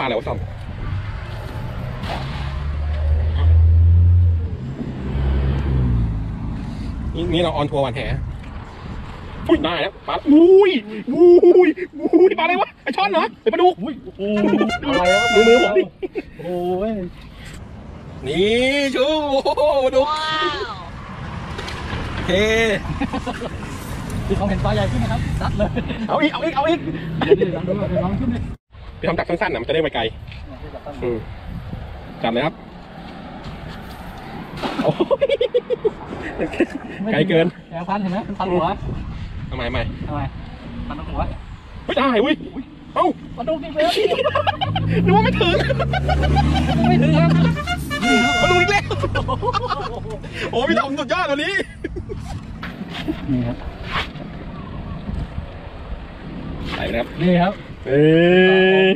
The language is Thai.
ปลาอะไรวะซ่อมนี่นี่เรา on tour วันแหอุ้ยได้แล้วปลาอุ้ยอุ้ยอุ้ยปลาอะไรวะไอช่อนเหรอไอปลาดุกอุ้ยโอ้อะไรวะดูมือผมดิโอ้ยนี่ชูโอ้โหปลาดุกโอเคพี่เขาเห็นปลาใหญ่ขึ้นนะครับซัดเลย เอาอีก เอาอีก เอาอีกเดี๋ยวดิลองดูลองขึ้ นดิพี่ทำจากสั้นๆนะมันจะได้ไปไกลอืมจับเลยครับโอ้ยไกลเกินแอร์พันเห็นไหมเป็นพันหัวทำไมไม่ทำไมพันหัวเฮ้ยได้เว้ยเอ้ามาดูนี่แล้วนึกว่าไม่ถึงไม่ถึงครับนี่ครับมาดูอีกแล้วโอ้พี่ทำสุดยอดวันนี้นี่ครับใส่ไปนะครับนี่ครับ เอ้ย